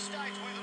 stays with